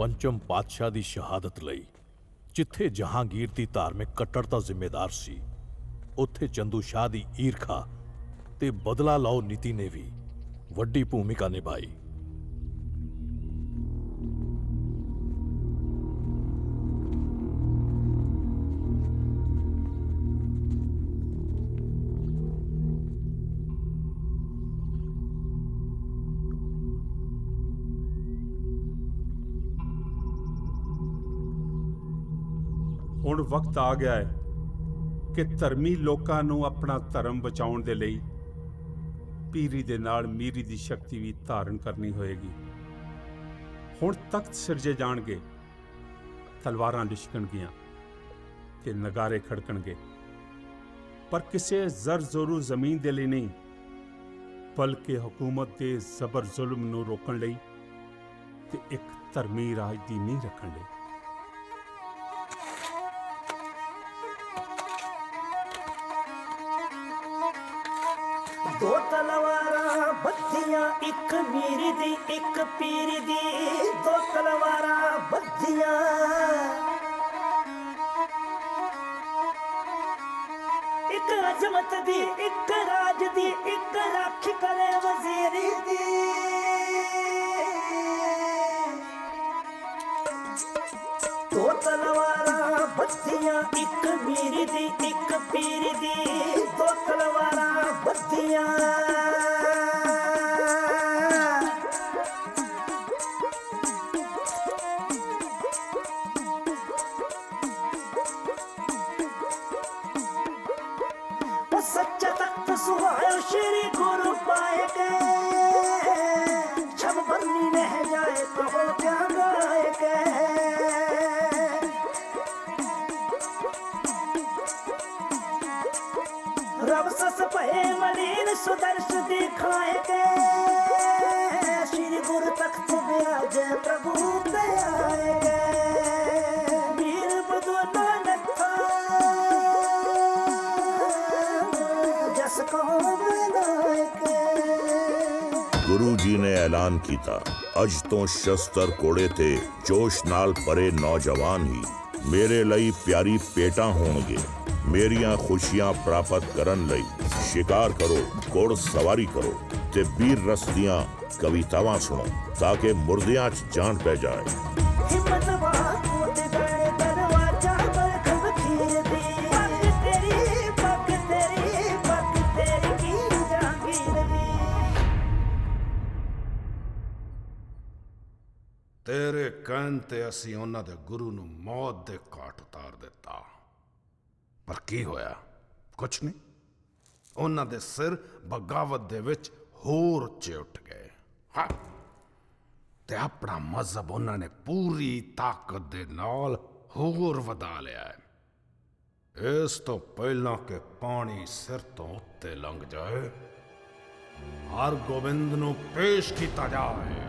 ਪੰਚਮ ਪਾਤਸ਼ਾਹ ਦੀ ਸ਼ਹਾਦਤ ਲਈ ਜਿੱਥੇ ਜਹਾਂਗੀਰ ਦੀ ਧਾਰਮਿਕ ਕੱਟੜਤਾ ਜ਼ਿੰਮੇਦਾਰ ਸੀ, ਉੱਥੇ ਚੰਦੂ ਸ਼ਾਹ ਦੀ ਈਰਖਾ ਤੇ ਬਦਲਾ ਲਓ ਨੀਤੀ ਨੇ ਵੀ ਵੱਡੀ ਭੂਮਿਕਾ ਨਿਭਾਈ। ਵਕਤ ਆ ਗਿਆ ਹੈ ਕਿ ਧਰਮੀ ਲੋਕਾਂ ਨੂੰ ਆਪਣਾ ਧਰਮ ਬਚਾਉਣ ਦੇ ਲਈ ਪੀਰੀ ਦੇ ਨਾਲ ਮੀਰੀ ਦੀ ਸ਼ਕਤੀ ਵੀ ਧਾਰਨ ਕਰਨੀ ਹੋਏਗੀ। ਹੁਣ ਤਖਤ ਸਿਰਜੇ ਜਾਣਗੇ, ਤਲਵਾਰਾਂ ਲਿਸ਼ਕਣਗੀਆਂ ਤੇ ਨਗਾਰੇ ਖੜਕਣਗੇ। ਪਰ ਕਿਸੇ ਜ਼ਰ ਜ਼ਰੂ ਜ਼ਮੀਨ ਦੇ ਲਈ ਨਹੀਂ, ਬਲਕਿ ਹਕੂਮਤ ਦੇ ਜ਼ਬਰ ਜ਼ੁਲਮ ਨੂੰ ਰੋਕਣ ਲਈ ਤੇ ਇੱਕ ਧਰਮੀ ਰਾਜ ਦੀ ਨੀਂਹ ਰੱਖਣ ਲਈ। ਦੋ ਤਲਵਾਰਾਂ, ਬੱਧੀਆਂ, ਇੱਕ ਮੀਰੀ ਦੀ, ਇੱਕ ਪੀਰੀ ਦੀ। ਦੋ ਤਲਵਾਰਾਂ, ਬੱਧੀਆਂ। ਇੱਕ ਅਜ਼ਮਤ ਦੀ, ਇੱਕ ਰਾਜ ਦੀ, ਇੱਕ ਰਾਖੀ ਕਰੇ ਵਜ਼ੀਰੀ ਦੀ। ਦੋ ਤਲਵਾਰਾਂ, ਬੱਧੀਆਂ, ਇੱਕ ਮੀਰੀ ਦੀ, ਇੱਕ ਪੀਰੀ ਦੀ। ਦੋ ਤਲਵਾਰਾਂ ਬੱਧੀਆਂ ਗੁਰੂ ਜੀ ਨੇ ਐਲਾਨ ਕੀਤਾ ਅੱਜ ਤੋਂ ਸ਼ਸਤਰ ਕੋੜੇ ਤੇ ਜੋਸ਼ ਨਾਲ ਭਰੇ ਨੌਜਵਾਨ ਹੀ ਮੇਰੇ ਲਈ ਪਿਆਰੀ ਪੇਟਾਂ ਹੋਣਗੇ ਮੇਰੀਆਂ ਖੁਸ਼ੀਆਂ ਪ੍ਰਾਪਤ ਕਰਨ ਲਈ ਸ਼ਿਕਾਰ ਕਰੋ ਘੋੜ ਸਵਾਰੀ ਕਰੋ ਤੇ ਵੀਰ ਰਸ ਦੀਆਂ ਕਵਿਤਾਵਾਂ ਸੁਣੋ ਤਾਂ ਕਿ ਮੁਰਦਿਆਂ 'ਚ ਜਾਨ ਪੈ ਜਾਏ ਤੇ ਅਸੀਂ ਉਹਨਾਂ ਦੇ ਗੁਰੂ ਨੂੰ ਮੌਤ ਦੇ ਘਾਟ ਉਤਾਰ ਦਿੱਤਾ। ਪਰ ਕੀ ਹੋਇਆ? ਕੁਛ ਨਹੀਂ। ਉਹਨਾਂ ਦੇ ਸਿਰ ਬਗਾਵਤ ਦੇ ਵਿੱਚ ਹੋਰ ਉੱਚੇ ਉੱਠ ਗਏ। ਹਾਂ! ਤੇ ਆਪਣਾ ਮਜ਼ਹਬ ਉਹਨਾਂ ਨੇ ਪੂਰੀ ਤਾਕਤ ਦੇ ਨਾਲ ਹੋਰ ਵਧਾ ਲਿਆ ਹੈ। ਇਸ ਤੋਂ ਪਹਿਲਾਂ ਕਿ ਪਾਣੀ ਸਿਰ ਤੋਂ ਉੱਤੇ ਲੰਘ ਜਾਏ ਹਰ ਗੋਬਿੰਦ ਨੂੰ ਪੇਸ਼ ਕੀਤਾ ਜਾਵੇ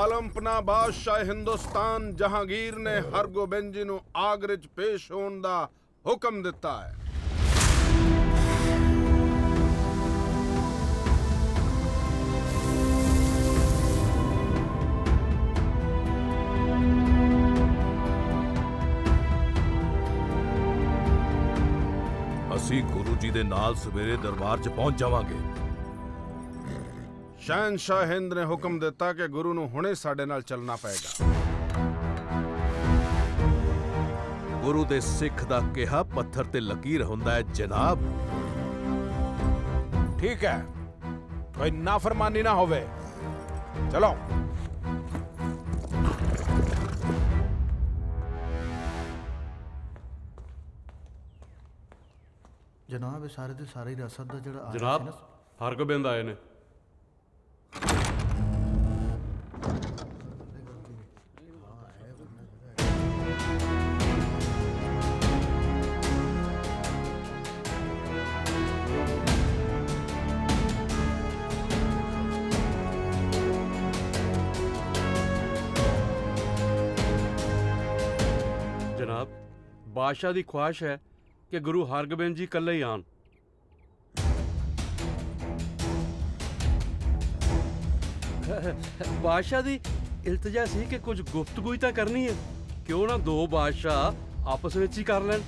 ਆਲਮਪਨਾ ਬਾਦਸ਼ਾਹ ਹਿੰਦੁਸਤਾਨ ਜਹਾਂਗੀਰ ਨੇ ਹਰਗੋਬਿੰਦ ਜੀ ਨੂੰ ਆਗਰੇ 'ਚ ਪੇਸ਼ ਹੋਣ ਦਾ ਹੁਕਮ ਦਿੱਤਾ ਹੈ। ਅਸੀਂ ਗੁਰੂ ਜੀ ਦੇ ਨਾਲ ਸਵੇਰੇ ਦਰਬਾਰ 'ਚ ਪਹੁੰਚ ਜਾਵਾਂਗੇ। ਸ਼ਹਿਨशाह ਹਿੰਦ ਨੇ ਹੁਕਮ ਦਿੱਤਾ ਕਿ ਗੁਰੂ ਨੂੰ ਹੁਣੇ ਸਾਡੇ ਨਾਲ ਚੱਲਣਾ ਪਏਗਾ। ਗੁਰੂ ਦੇ ਸਿੱਖ ਦਾ ਕਿਹਾ ਪੱਥਰ ਤੇ ਲਕੀਰ ਹੁੰਦਾ ਹੈ ਜਨਾਬ। ਠੀਕ ਹੈ। ਕੋਈ ਨਾਫਰਮਾਨੀ ਨਾ ਹੋਵੇ। ਚਲੋ। ਜਨਾਬ ਇਹ ਸਾਰੇ ਦੇ ਸਾਰੇ ਹੀ ਰਸਦ ਦਾ ਜਿਹੜਾ ਸੀ ਜਨਾਬ ਨਾ। ਹਰਗੋਬਿੰਦ ਆਏ ਨੇ। ਬਾਦਸ਼ਾਹ ਦੀ ਖੁਆਇਸ਼ ਹੈ ਕਿ ਗੁਰੂ ਹਰਗੋਬਿੰਦ ਜੀ ਇਕੱਲੇ ਹੀ ਆਣ ਬਾਦਸ਼ਾਹ ਦੀ ਇਲਤਜਾ ਸੀ ਕਿ ਕੁਝ ਗੁਫ਼ਤਗੂ ਹੀ ਤਾਂ ਕਰਨੀ ਹੈ। ਕਿਉਂ ਨਾ ਦੋ ਬਾਦਸ਼ਾਹ ਆਪਸ ਵਿੱਚ ਹੀ ਕਰ ਲੈਣ।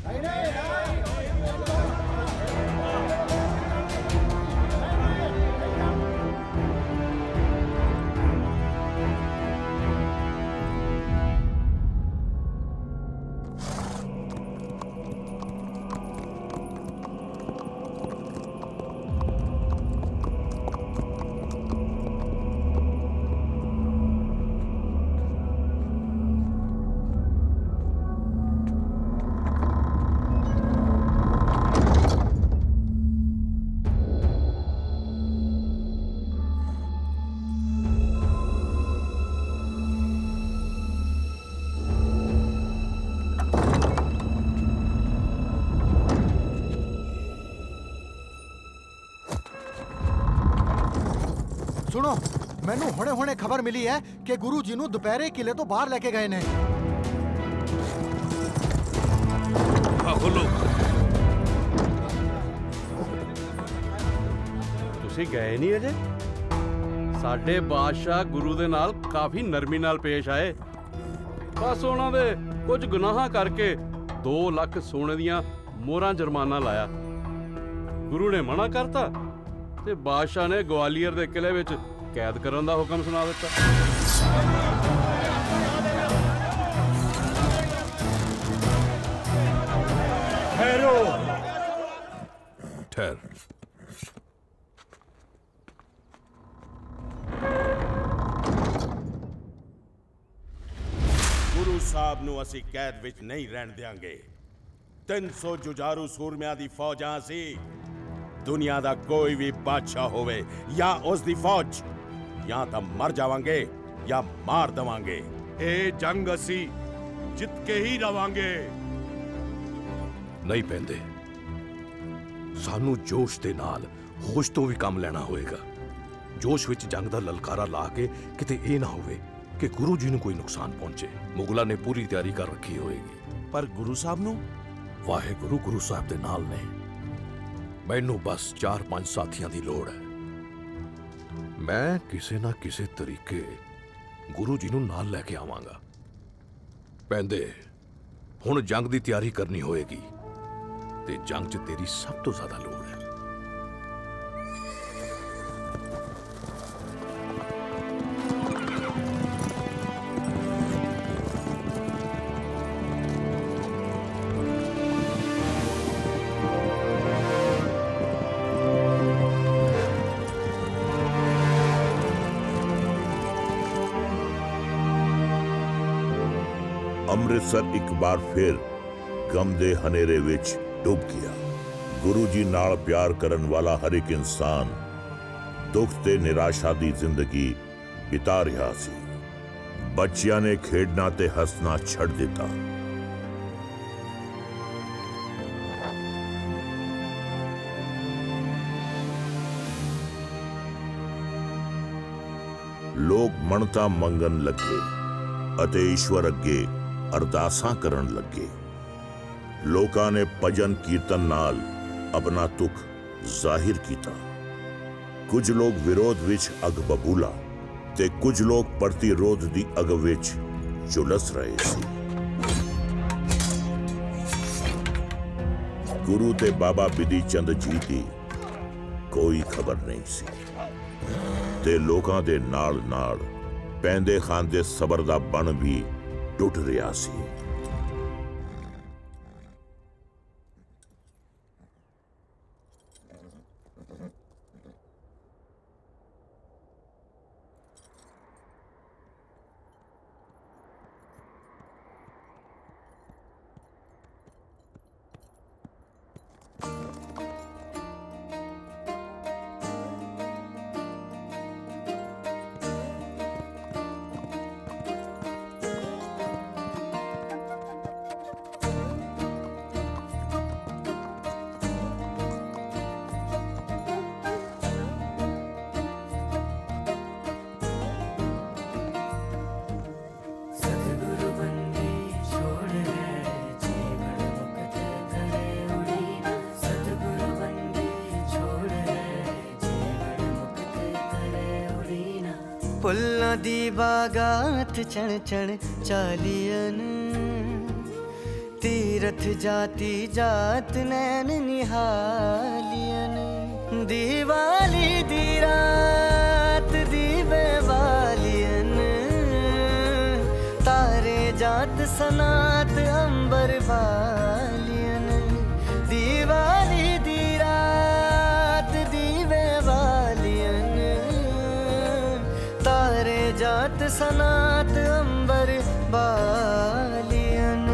ਹੁਣੇ-ਹੁਣੇ ਖਬਰ ਮਿਲੀ ਹੈ ਕਿ ਗੁਰੂ ਜੀ ਨੂੰ ਦੁਪਹਿਰੇ ਕਿਲੇ ਤੋਂ ਬਾਹਰ ਲੈ ਕੇ ਗਏ ਨੇ। ਤੁਸੀਂ ਗਏ ਨਹੀਂ ਅਜੇ? ਸਾਡੇ ਬਾਦਸ਼ਾਹ ਗੁਰੂ ਦੇ ਨਾਲ ਕਾਫੀ ਨਰਮੀ ਨਾਲ ਪੇਸ਼ ਆਏ। ਬਸ ਉਹਨਾਂ ਦੇ ਕੁਝ ਗੁਨਾਹਾਂ ਕਰਕੇ 2 ਲੱਖ ਸੋਨੇ ਦੀਆਂ ਮੋਹਰਾਂ ਜੁਰਮਾਨਾ ਲਾਇਆ। ਗੁਰੂ ਨੇ ਮਨਾ ਕਰਤਾ ਤੇ ਬਾਦਸ਼ਾਹ ਨੇ ਗਵਾਲੀਅਰ ਦੇ ਕਿਲੇ ਵਿੱਚ ਕੈਦ ਕਰਨ ਦਾ ਹੁਕਮ ਸੁਣਾ ਦਿੱਤਾ। ਠਹਿਰ। ਗੁਰੂ ਸਾਹਿਬ ਨੂੰ ਅਸੀਂ ਕੈਦ ਵਿੱਚ ਨਹੀਂ ਰਹਿਣ ਦਿਆਂਗੇ। 300 ਜੁਝਾਰੂ ਸੂਰਮਿਆਂ ਦੀ ਫੌਜਾਂ ਸੀ ਦੁਨੀਆ ਦਾ ਕੋਈ ਵੀ ਬਾਦਸ਼ਾਹ ਹੋਵੇ ਜਾਂ ਉਸ ਦੀ ਫੌਜ ਜਾਂ ਤਾਂ ਮਰ ਜਾਵਾਂਗੇ ਜਾਂ ਮਾਰ ਦਵਾਂਗੇ। ਇਹ ਜੰਗ ਅਸੀਂ ਜਿੱਤ ਕੇ ਹੀ ਰਵਾਂਗੇ। ਨਹੀਂ ਪੈਂਦੇ। ਸਾਨੂੰ ਜੋਸ਼ ਦੇ ਨਾਲ ਹੋਸ਼ ਤੋਂ ਵੀ ਕੰਮ ਲੈਣਾ ਹੋਏਗਾ। ਜੋਸ਼ ਵਿੱਚ ਜੰਗ ਦਾ ਲਲਕਾਰਾ ਲਾ ਕੇ ਕਿਤੇ ਇਹ ਨਾ ਹੋਵੇ ਕਿ ਗੁਰੂ ਜੀ ਨੂੰ ਕੋਈ ਨੁਕਸਾਨ ਪਹੁੰਚੇ। ਮੁਗਲਾਂ ਨੇ ਪੂਰੀ ਤਿਆਰੀ ਕਰ ਰੱਖੀ ਹੋਏਗੀ। ਪਰ ਗੁਰੂ ਸਾਹਿਬ ਨੂੰ? ਵਾਹਿਗੁਰੂ ਗੁਰੂ ਸਾਹਿਬ ਦੇ ਨਾਲ ਨੇ। ਮੈਨੂੰ ਬਸ 4-5 ਸਾਥੀਆਂ ਦੀ ਲੋੜ ਹੈ। ਮੈਂ ਕਿਸੇ ਨਾ ਕਿਸੇ ਤਰੀਕੇ ਗੁਰੂ ਜੀ ਨੂੰ ਨਾਲ ਲੈ ਕੇ ਆਵਾਂਗਾ। ਪੈਂਦੇ, ਹੁਣ ਜੰਗ ਦੀ ਤਿਆਰੀ ਕਰਨੀ ਹੋਏਗੀ ਤੇ ਜੰਗ 'ਚ ਤੇਰੀ ਸਭ ਤੋਂ ਜ਼ਿਆਦਾ ਲੋੜ ਅੰਮ੍ਰਿਤਸਰ ਇੱਕ ਵਾਰ ਫਿਰ ਗਮ ਦੇ ਹਨੇਰੇ ਵਿੱਚ ਡੁੱਬ ਗਿਆ। ਗੁਰੂ ਜੀ ਨਾਲ ਪਿਆਰ ਕਰਨ ਵਾਲਾ ਹਰ ਇੱਕ ਇਨਸਾਨ ਦੁੱਖ ਤੇ ਨਿਰਾਸ਼ਾ ਦੀ ਜ਼ਿੰਦਗੀ ਬਿਤਾ ਰਿਹਾ ਸੀ। ਬੱਚਿਆਂ ਨੇ ਖੇਡਣਾ ਤੇ ਹੱਸਣਾ ਛੱਡ ਦਿੱਤਾ। ਲੋਕ ਮਨਤਾ ਮੰਗਣ ਲੱਗੇ ਅਤੇ ਈਸ਼ਵਰ ਅੱਗੇ ਅਰਦਾਸਾਂ ਕਰਨ ਲੱਗੇ। ਲੋਕਾਂ ਨੇ ਭਜਨ ਕੀਰਤਨ ਨਾਲ ਆਪਣਾ ਦੁੱਖ ਜ਼ਾਹਿਰ ਕੀਤਾ। ਕੁਝ ਲੋਕ ਵਿਰੋਧ ਵਿੱਚ ਅਗ ਬਬੂਲਾ ਤੇ ਕੁਝ ਲੋਕ ਪ੍ਰਤੀਰੋਧ ਦੀ ਅਗ ਵਿੱਚ ਝੁਲਸ ਰਹੇ ਸੀ। ਗੁਰੂ ਤੇ ਬਾਬਾ ਬਿਧੀ ਚੰਦ ਜੀ ਦੀ ਕੋਈ ਖਬਰ ਨਹੀਂ ਸੀ। ਤੇ ਲੋਕਾਂ ਦੇ ਨਾਲ ਨਾਲ ਪੈਂਦੇ ਖਾਂਦੇ ਸਬਰ ਦਾ ਬਣ ਵੀ ਟੁੱਟ ਰਿਹਾ ਸੀ। ਫੁੱਲਾਂ ਦੀ ਬਾਗਾਤ ਚਣ ਚਣ ਚਾਲੀਅਨ। ਤੀਰਥ ਜਾਤੀ ਜਾਤ ਨੈਣ ਨਿਹਾਲੀਅਨ। ਦੀਵਾਲੀ ਦੀ ਰਾਤ ਦੀਵੇ ਵਾਲੀਅਨ ਤਾਰੇ ਜਾਤ ਸਨਾਤ ਅੰਬਰ ਵਾਲੀਅਨ ਤਾਰੇ ਸਨਾਤ ਅੰਬਰ ਵਾਲੀਅਨ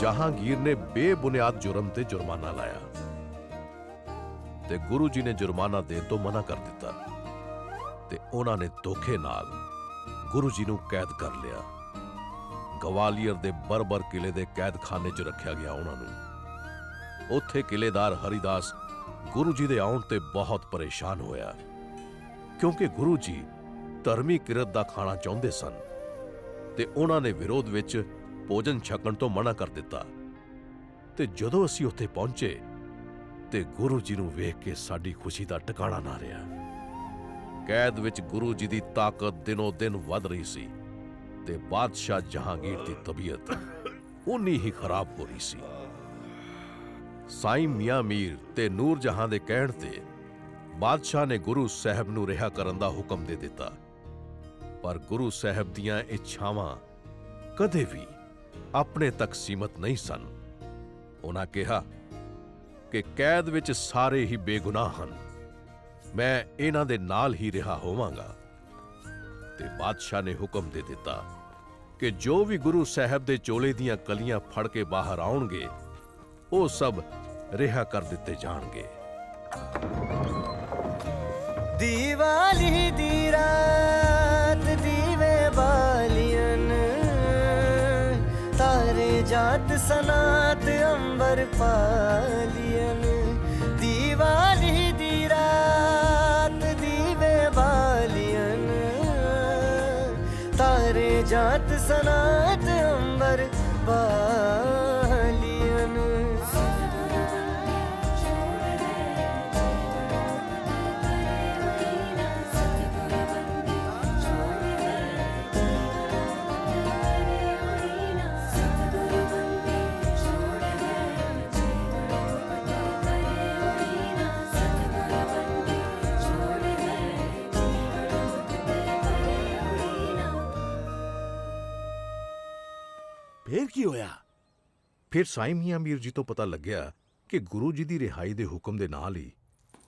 ਜਹਾਂਗੀਰ ਨੇ ਬੇਬੁਨਿਆਦ ਜੁਰਮ ਤੇ ਜੁਰਮਾਨਾ ਲਾਇਆ ਤੇ ਗੁਰੂ ਜੀ ਨੇ ਜੁਰਮਾਨਾ ਦੇਣ ਤੋਂ ਮਨਾ ਕਰ ਦਿੱਤਾ ਤੇ ਉਹਨਾਂ ਨੇ ਧੋਖੇ ਨਾਲ ਗੁਰੂ ਜੀ ਨੂੰ ਕੈਦ ਕਰ ਲਿਆ। ਗਵਾਲੀਅਰ ਦੇ ਬਰਬਰ ਕਿਲੇ ਦੇ ਕੈਦਖਾਨੇ 'ਚ ਰੱਖਿਆ ਗਿਆ ਉਹਨਾਂ ਨੂੰ। ਉੱਥੇ ਕਿਲੇਦਾਰ ਹਰੀਦਾਸ ਗੁਰੂ ਜੀ ਦੇ ਆਉਣ ਤੇ ਬਹੁਤ ਪਰੇਸ਼ਾਨ ਹੋਇਆ। ਕਿਉਂਕਿ ਗੁਰੂ ਜੀ ਧਰਮੀ ਕਿਰਤ ਦਾ ਖਾਣਾ ਚਾਹੁੰਦੇ ਸਨ ਤੇ ਉਹਨਾਂ ਨੇ ਵਿਰੋਧ ਵਿੱਚ ਭੋਜਨ ਛਕਣ ਤੋਂ ਮਨਾ ਕਰ ਦਿੱਤਾ। ਤੇ ਜਦੋਂ ਅਸੀਂ ਉੱਥੇ ਪਹੁੰਚੇ, ਤੇ ਗੁਰੂ ਜੀ ਨੂੰ ਵੇਖ ਕੇ ਸਾਡੀ ਖੁਸ਼ੀ ਦਾ ਟਿਕਾਣਾ ਨਾ ਰਿਹਾ। ਕੈਦ ਵਿੱਚ ਗੁਰੂ ਜੀ ਦੀ ਤਾਕਤ ਦਿਨੋ ਦਿਨ ਵੱਧ ਰਹੀ ਸੀ ਤੇ ਬਾਦਸ਼ਾਹ ਜਹਾਂਗੀਰ ਦੀ ਤਬੀਅਤ ਉਨੀ ਹੀ ਖਰਾਬ ਹੋ ਰਹੀ ਸੀ। ਸਾਈਂ ਮੀਆਂ ਮੀਰ ਤੇ ਨੂਰ ਜਹਾਂ ਦੇ ਕਹਿਣ ਤੇ ਬਾਦਸ਼ਾਹ ਨੇ ਗੁਰੂ ਸਾਹਿਬ ਨੂੰ ਰਿਹਾ ਕਰਨ ਦਾ ਹੁਕਮ ਦੇ ਦਿੱਤਾ। ਪਰ ਗੁਰੂ ਸਾਹਿਬ ਦੀਆਂ ਇੱਛਾਵਾਂ ਕਦੇ ਵੀ ਆਪਣੇ ਤੱਕ ਸੀਮਤ ਨਹੀਂ ਸਨ। ਉਹਨਾਂ ਕਿਹਾ ਕਿ ਕੈਦ ਵਿੱਚ ਸਾਰੇ ਹੀ ਬੇਗੁਨਾਹ ਹਨ। ਮੈਂ ਇਹਨਾਂ ਦੇ ਨਾਲ ਹੀ ਰਿਹਾ ਹੋਵਾਂਗਾ। ਤੇ ਬਾਦਸ਼ਾਹ ਨੇ ਹੁਕਮ ਦੇ ਦਿੱਤਾ ਕਿ ਜੋ ਵੀ ਗੁਰੂ ਸਾਹਿਬ ਦੇ ਚੋਲੇ ਦੀਆਂ ਕਲੀਆਂ ਫੜ ਕੇ ਬਾਹਰ ਆਉਣਗੇ, ਉਹ ਸਭ ਰਿਹਾ ਕਰ ਦਿੱਤੇ ਜਾਣਗੇ। ਦੀਵਾਲੀ ਦੀ ਰਾਤ ਦੀਵੇ ਬਾਲੀਅਨ ਤਾਰੇ ਜਾਤ ਸਨਾਤ ਅੰਬਰ ਪਾਲੀਅਨ ਦੀਵਾਲੀ ਦੀ ਰਾਤ ਦੀਵੇ ਬਾਲੀਅਨ ਤਾਰੇ ਜਾਤ ਸਨਾਤ ਅੰਬਰ ਬਾਲੀਅਨ ਕੀ ਹੋਇਆ? ਫਿਰ ਸਾਈਂ ਮੀਆਂ ਮੀਰ ਜੀ ਤੋਂ ਪਤਾ ਲੱਗਿਆ ਕਿ ਗੁਰੂ ਜੀ ਦੀ ਰਿਹਾਈ ਦੇ ਹੁਕਮ ਦੇ ਨਾਲ ਹੀ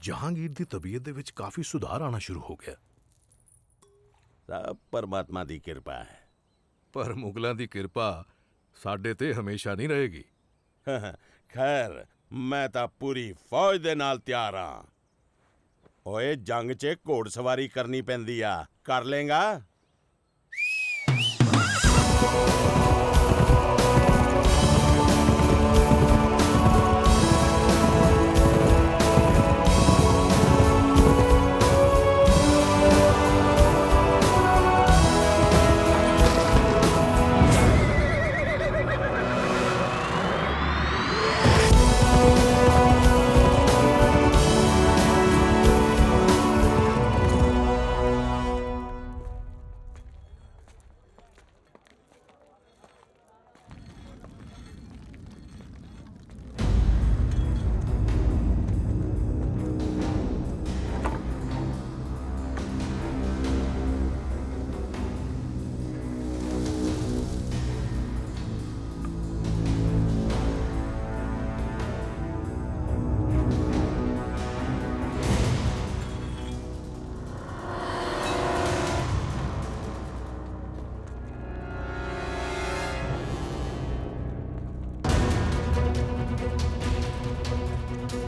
ਜਹਾਂਗੀਰ ਦੀ ਤਬੀਅਤ ਦੇ ਵਿੱਚ ਕਾਫੀ ਸੁਧਾਰ ਆਣਾ ਸ਼ੁਰੂ ਹੋ ਗਿਆ। ਸਭ ਪਰਮਾਤਮਾ ਦੀ ਕਿਰਪਾ ਹੈ। ਪਰ ਮੁਗਲਾਂ ਦੀ ਕਿਰਪਾ ਸਾਡੇ ਤੇ ਹਮੇਸ਼ਾ ਨਹੀਂ ਰਹੇਗੀ। ਖੈਰ ਮੈਂ ਤਾਂ ਪੂਰੀ ਫੌਜ ਦੇ ਨਾਲ ਤਿਆਰ ਹਾਂ। ਓਏ ਜੰਗ 'ਚ ਘੋੜਸਵਾਰੀ ਕਰਨੀ ਪੈਂਦੀ ਆ। ਕਰ ਲੇਗਾ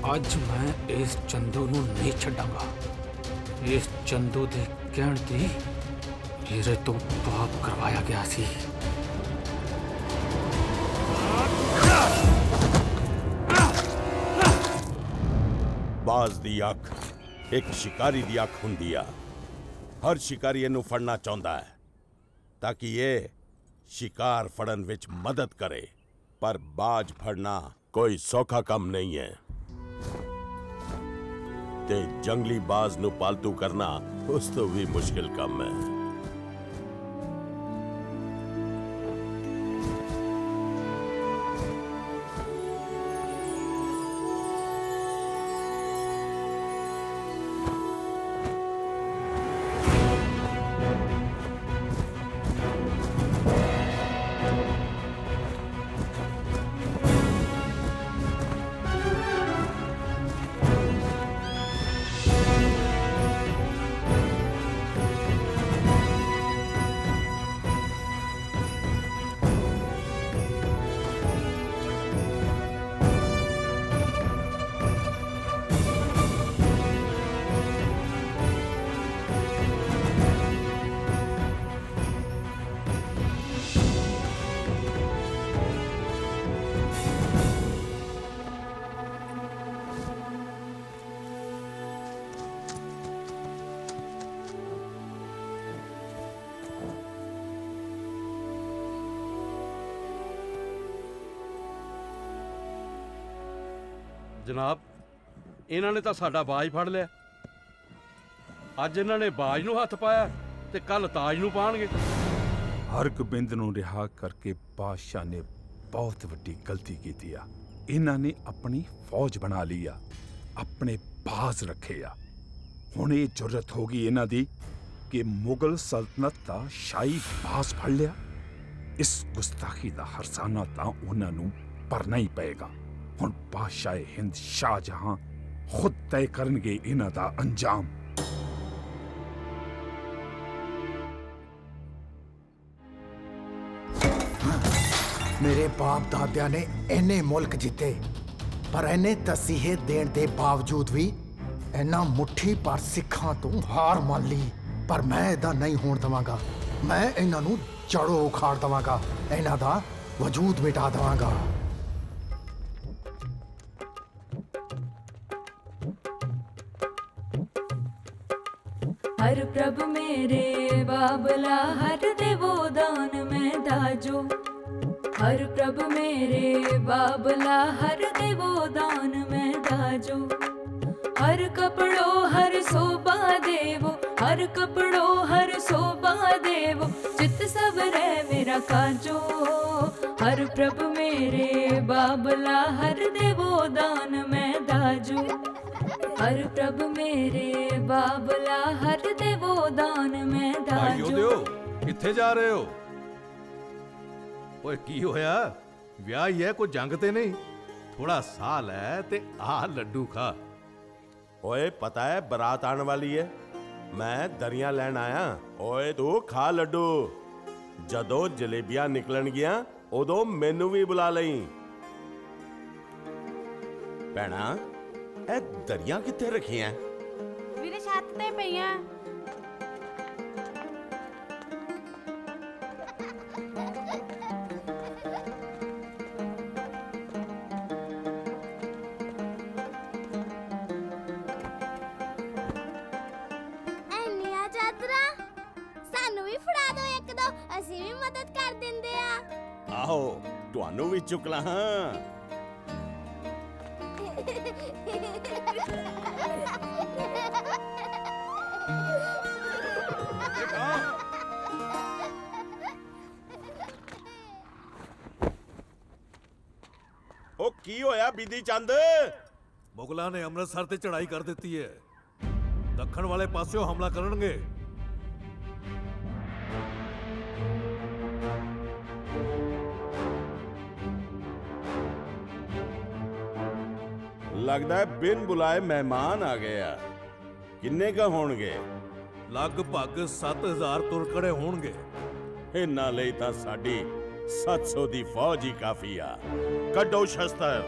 ਅੱਜ ਮੈਂ ਇਸ ਚੰਦੂ ਨੂੰ ਨਹੀਂ ਛੱਡਾਂਗਾ ਇਸ ਚੰਦੂ ਦੇ ਕਹਿਣ ਤੇ ਮੇਰੇ ਤੋਂ ਪਾਪ ਕਰਵਾਇਆ ਗਿਆ ਸੀ ਬਾਜ਼ ਦੀ ਅੱਖ ਇੱਕ ਸ਼ਿਕਾਰੀ ਦੀ ਅੱਖ ਹੁੰਦੀ ਆ ਹਰ ਸ਼ਿਕਾਰੀ ਇਹਨੂੰ ਫੜਨਾ ਚਾਹੁੰਦਾ ਹੈ ਤਾਂ ਕਿ ਇਹ ਸ਼ਿਕਾਰ ਫੜਨ ਵਿੱਚ ਮਦਦ ਕਰੇ ਪਰ ਬਾਜ ਫੜਨਾ ਕੋਈ ਸੌਖਾ ਕੰਮ ਨਹੀਂ ਹੈ ਤੇ ਜੰਗਲੀ ਬਾਜ਼ ਨੂੰ ਪਾਲਤੂ ਕਰਨਾ ਉਸ ਤੋਂ ਵੀ ਮੁਸ਼ਕਿਲ ਕੰਮ ਹੈ। ਜਨਾਬ, ਇਹਨਾਂ ਨੇ ਤਾਂ ਸਾਡਾ ਬਾਜ ਫੜ ਲਿਆ। ਅੱਜ ਇਹਨਾਂ ਨੇ ਬਾਜ ਨੂੰ ਹੱਥ ਪਾਇਆ ਤੇ ਕੱਲ ਤਾਜ ਨੂੰ ਪਾਣਗੇ। ਹਰਗੋਬਿੰਦ ਨੂੰ ਰਿਹਾ ਕਰਕੇ ਬਾਦਸ਼ਾਹ ਨੇ ਬਹੁਤ ਵੱਡੀ ਗਲਤੀ ਕੀਤੀ ਆ। ਇਹਨਾਂ ਨੇ ਆਪਣੀ ਫੌਜ ਬਣਾ ਲਈ ਆ, ਆਪਣੇ ਬਾਜ਼ ਰੱਖੇ ਆ। ਹੁਣ ਇਹ ਜ਼ਰੂਰਤ ਹੋ ਗਈ ਇਹਨਾਂ ਦੀ ਕਿ ਮੁਗਲ ਸਲਤਨਤ ਦਾ ਸ਼ਾਹੀ ਬਾਜ਼ ਫੜ ਲਿਆ। ਇਸ ਗੁਸਤਾਖੀ ਦਾ ਹਰਸਾਨਾ ਤਾਂ ਉਹਨਾਂ ਨੂੰ ਭਰਨਾ ਹੀ ਪਏਗਾ। ਹੁਣ ਬਾਦਸ਼ਾਹ ਹਿੰਦ ਸ਼ਾਹਜਹਾਂ ਖੁਦ ਤੈਅ ਕਰਨਗੇ ਇਹਨਾਂ ਦਾ ਅੰਜਾਮ। ਮੇਰੇ ਬਾਪ ਦਾਦਿਆਂ ਨੇ ਇੰਨੇ ਮੁਲਕ ਜਿੱਤੇ, ਪਰ ਇੰਨੇ ਤਸੀਹੇ ਦੇਣ ਦੇ ਬਾਵਜੂਦ ਵੀ ਇਹਨਾਂ ਮੁੱਠੀ ਪਰ ਸਿੱਖਾਂ ਤੋਂ ਹਾਰ ਮੰਨ ਲਈ, ਪਰ ਮੈਂ ਇਹਦਾ ਨਹੀਂ ਹੋਣ ਦਵਾਂਗਾ। ਮੈਂ ਇਹਨਾਂ ਨੂੰ ਜੜੋਂ ਉਖਾੜ ਦਵਾਂਗਾ, ਇਹਨਾਂ ਦਾ ਵਜੂਦ ਮਿਟਾ ਦਵਾਂਗਾ। ਹਰ ਪ੍ਰਭ ਮੇਰੇ ਬਾਬਲਾ, ਹਰ ਦੇਵੋ ਦਾਨ ਮੈਂ ਦਾਜੋ। ਹਰ ਪ੍ਰਭ ਮੇਰੇ ਬਾਬਲਾ, ਹਰ ਦੇਵੋ ਦਾਨ ਮੈਂ ਦਾਜੋ। ਹਰ ਕਪੜੋ, ਹਰ ਸੋਭਾ ਦੇਵੋ, ਹਰ ਕਪੜੋ, ਹਰ ਸੋਭਾ ਦੇਵੋ, ਚਿਤ ਸਭ ਰਹਿ ਮੇਰਾ ਕਾਜੋ। ਹਰ ਪ੍ਰਭ ਮੇਰੇ ਬਾਬਲਾ, ਹਰ ਦੇਵੋ ਦਾਨ ਮੈਂ ਦਾਜੋ। ਹਰ ਪ੍ਰਭ ਮੇਰੇ ਬਾਬਲਾ ਹਟ ਦੇਵੋ ਦਾਨ ਮੈਂ ਭਾਈਓ ਦਾਜੋ ਦਿਓ ਕਿੱਥੇ ਜਾ ਰਹੇ ਹੋ? ਓਏ ਕੀ ਹੋਇਆ? ਵਿਆਹ ਹੀ ਹੈ ਕੋਈ ਜੰਗ ਤੇ ਨਹੀਂ? ਥੋੜਾ ਸਾਹ ਲੈ ਤੇ ਆ ਲੱਡੂ ਖਾ। ਓਏ ਪਤਾ ਹੈ ਬਰਾਤ ਆਣ ਵਾਲੀ ਹੈ। ਮੈਂ ਦਰੀਆਂ ਲੈਣ ਆਇਆ। ਓਏ ਤੂੰ ਖਾ ਲੱਡੂ। ਜਦੋਂ ਜਲੇਬੀਆਂ ਨਿਕਲਣਗੀਆਂ ਉਦੋਂ ਮੈਨੂੰ ਵੀ ਬੁਲਾ ਲਈ। ਭੈਣਾ ਇਹ ਦਰੀਆਂ ਕਿੱਥੇ ਰੱਖੀਆਂ? ਵੀਰੇ ਛੱਤ ਤੇ ਪਈਆਂ। ਐਨੀਆਂ ਚਾਦਰਾਂ। ਸਾਨੂੰ ਵੀ ਫੜਾ ਦਿਓ ਇੱਕ ਦੋ ਅਸੀਂ ਵੀ ਮਦਦ ਕਰ ਦਿੰਦੇ ਆ। ਆਹੋ ਤੁਹਾਨੂੰ ਵੀ ਚੁੱਕ ਲਾਂ ਹਾਂ। ਬੀਦੀ ਚੰਦ। ਮੁਗਲਾਂ ਨੇ ਅੰਮ੍ਰਿਤਸਰ ਤੇ ਚੜ੍ਹਾਈ ਕਰ ਦਿੱਤੀ ਹੈ। ਦੱਖਣ ਵਾਲੇ ਪਾਸਿਓਂ ਹਮਲਾ ਕਰਨਗੇ। ਲੱਗਦਾ ਹੈ ਬਿਨ ਬੁਲਾਏ ਮਹਿਮਾਨ ਆ ਗਏ ਆ। ਕਿੰਨੇ ਕ ਹੋਣਗੇ? ਲਗਭਗ 7000 ਤੁਰਕੜੇ ਹੋਣਗੇ। ਇਹਨਾਂ ਲਈ ਤਾਂ ਸਾਡੀ 700 ਦੀ ਫੌਜ ਹੀ ਕਾਫੀ ਆ। ਕੱਢੋ ਸ਼ਸਤਰ।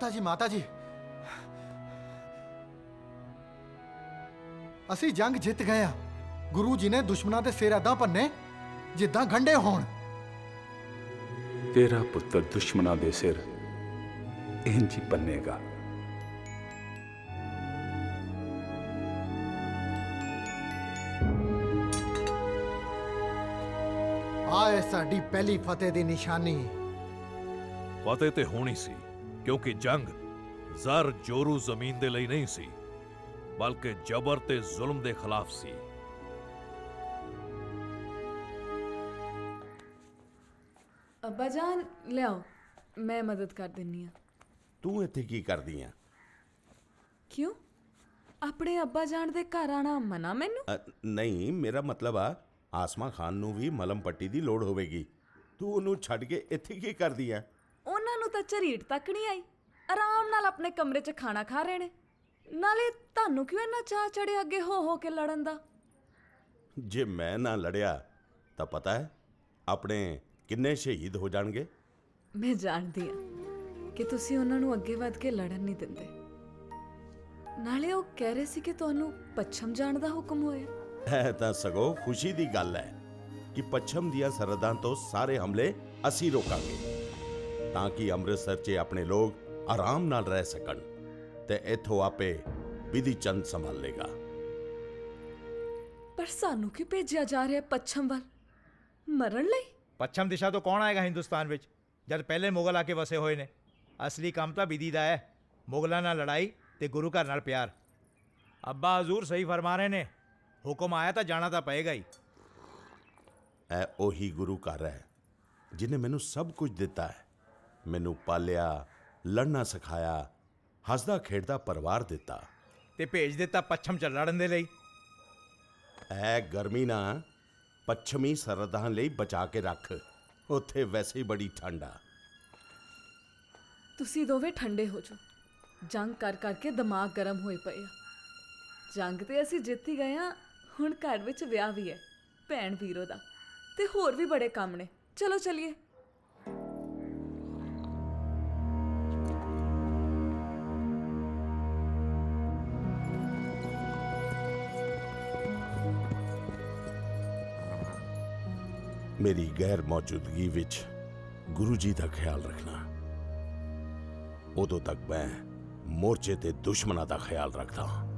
ਮਾਤਾ ਜੀ ਮਾਤਾ ਜੀ ਅਸੀਂ ਜੰਗ ਜਿੱਤ ਗਏ ਆ ਗੁਰੂ ਜੀ ਨੇ ਦੁਸ਼ਮਣਾਂ ਦੇ ਸਿਰ ਏਦਾਂ ਭੰਨੇ ਜਿੱਦਾਂ ਗੰਢੇ ਹੋਣ। ਤੇਰਾ ਪੁੱਤਰ ਦੁਸ਼ਮਣਾਂ ਦੇ ਸਿਰ ਇੰਜ ਹੀ ਪੰਨੇਗਾ ਆਏ ਸਾਡੀ ਪਹਿਲੀ ਫਤਿਹ ਦੀ ਨਿਸ਼ਾਨੀ। ਫਤਿਹ ਤੇ ਹੋਣੀ ਸੀ। ਕਿਉਂਕਿ ਜੰਗ ਜ਼ਰ ਜੋਰੂ ਜ਼ਮੀਨ ਦੇ ਲਈ ਨਹੀਂ ਸੀ ਬਲਕਿ ਜ਼ਬਰ ਤੇ ਜ਼ੁਲਮ ਦੇ ਖਿਲਾਫ ਸੀ। ਅੱਬਾ ਜਾਨ ਲਿਆਓ ਮੈਂ ਮਦਦ ਕਰ ਦਿੰਨੀ ਆ। ਤੂੰ ਇੱਥੇ ਕੀ ਕਰਦੀ ਆ? ਕਿਉਂ? ਆਪਣੇ ਅੱਬਾ ਜਾਨ ਦੇ ਘਰ ਆਣਾ ਮਨਾ ਮੈਨੂੰ? ਨਹੀਂ ਮੇਰਾ ਮਤਲਬ ਆ ਆਸਮਾ ਖਾਨ ਨੂੰ ਵੀ ਮਲਮ ਪੱਟੀ ਦੀ ਲੋੜ ਹੋਵੇਗੀ। ਤੂੰ ਉਹਨੂੰ ਛੱਡ ਕੇ ਇੱਥੇ ਕੀ ਕਰਦੀ ਆ? ਤਾਂ ਝਰੀਟ ਤੱਕ ਨਹੀਂ ਆਈ। ਆਰਾਮ ਨਾਲ ਆਪਣੇ ਕਮਰੇ 'ਚ ਖਾਣਾ ਖਾ ਰਹੇ ਨੇ। ਨਾਲੇ ਤੁਹਾਨੂੰ ਕਿਉਂ ਇੰਨਾ ਚਾਹ ਚੜਿਆ ਅੱਗੇ ਹੋ ਹੋ ਕੇ ਲੜਨ ਦਾ? ਜੇ ਮੈਂ ਨਾ ਲੜਿਆ ਤਾਂ ਪਤਾ ਹੈ ਆਪਣੇ ਕਿੰਨੇ ਸ਼ਹੀਦ ਹੋ ਜਾਣਗੇ। ਮੈਂ ਜਾਣਦੀ ਆ ਕਿ ਤੁਸੀਂ ਉਹਨਾਂ ਨੂੰ ਅੱਗੇ ਵੱਧ ਕੇ ਲੜਨ ਨਹੀਂ ਦਿੰਦੇ। ਨਾਲੇ ਉਹ ਕਹਿ ਰਹੇ ਸੀ ਕਿ ਤੁਹਾਨੂੰ ਪੱਛਮ ਜਾਣ ਦਾ ਹੁਕਮ ਹੋਇਆ। ਇਹ ਤਾਂ ਸਗੋਂ ਖੁਸ਼ੀ ਦੀ ਗੱਲ ਹੈ ਕਿ ਪੱਛਮ ਦੀਆਂ ਸਰਹੱਦਾਂ ਤੋਂ ਸਾਰੇ ਹਮਲੇ ਅਸੀਂ ਰੋਕਾਂਗੇ। ਤਾਂ ਕਿ ਅੰਮ੍ਰਿਤਸਰ 'ਚ ਆਪਣੇ ਲੋਕ ਆਰਾਮ ਨਾਲ ਰਹਿ ਸਕਣ ਤੇ ਇੱਥੋਂ ਆਪੇ ਵਿਧੀ ਚੰਦ ਸੰਭਾਲ ਲੇਗਾ ਪਰ ਸਾਨੂੰ ਕੀ ਭੇਜਿਆ ਜਾ ਰਿਹਾ ਪੱਛਮ ਵੱਲ? ਮਰਨ ਲਈ? ਪੱਛਮ ਦਿਸ਼ਾ ਤੋਂ ਕੌਣ ਆਏਗਾ ਹਿੰਦੁਸਤਾਨ ਵਿੱਚ ਜਦ ਪਹਿਲੇ ਮੁਗਲ ਆ ਕੇ ਵਸੇ ਹੋਏ ਨੇ? ਅਸਲੀ ਕੰਮ ਤਾਂ ਵਿਧੀ ਦਾ ਹੈ ਮੁਗਲਾਂ ਨਾਲ ਲੜਾਈ ਤੇ ਗੁਰੂ ਘਰ ਨਾਲ ਪਿਆਰ। ਅੱਬਾ ਹਜ਼ੂਰ ਸਹੀ ਫਰਮਾ ਰਹੇ ਨੇ ਹੁਕਮ ਆਇਆ ਤਾਂ ਜਾਣਾ ਤਾਂ ਪਏਗਾ ਹੀ। ਇਹ ਉਹੀ ਗੁਰੂ ਘਰ ਹੈ ਜਿਨੇ ਮੈਨੂੰ ਸਭ ਕੁਝ ਦਿੱਤਾ ਹੈ। ਮੈਨੂੰ ਪਾਲਿਆ ਲੜਨਾ ਸਿਖਾਇਆ ਹੱਸਦਾ ਖੇਡਦਾ ਪਰਿਵਾਰ ਦਿੱਤਾ। ਤੇ ਭੇਜ ਦਿੱਤਾ ਪੱਛਮ ਚ ਲੜਨ ਦੇ ਲਈ। ਇਹ ਗਰਮੀ ਨਾ ਪੱਛਮੀ ਸਰਹੱਦਾਂ ਲਈ ਬਚਾ ਕੇ ਰੱਖ। ਉੱਥੇ ਵੈਸੇ ਹੀ ਬੜੀ ਠੰਡ ਆ। ਤੁਸੀਂ ਦੋਵੇਂ ਠੰਡੇ ਹੋ ਜਾਓ। ਜੰਗ ਕਰ ਕਰਕੇ ਦਿਮਾਗ ਗਰਮ ਹੋਏ ਪਏ ਆ। ਜੰਗ ਤੇ ਅਸੀਂ ਜਿੱਤ ਹੀ ਗਏ ਆ ਹੁਣ ਘਰ ਵਿੱਚ ਵਿਆਹ ਵੀ ਹੈ ਭੈਣ ਵੀਰੋ ਦਾ। ਤੇ ਹੋਰ ਵੀ ਬੜੇ ਕੰਮ ਨੇ। ਚਲੋ ਚਲਿਏ। ਮੇਰੀ ਗੈਰ ਮੌਜੂਦਗੀ ਵਿੱਚ ਗੁਰੂ ਜੀ ਦਾ ਖਿਆਲ ਰੱਖਣਾ। ਉਦੋਂ ਤੱਕ ਮੈਂ ਮੋਰਚੇ ਤੇ ਦੁਸ਼ਮਣਾਂ ਦਾ ਖਿਆਲ ਰੱਖਦਾ ਹਾਂ।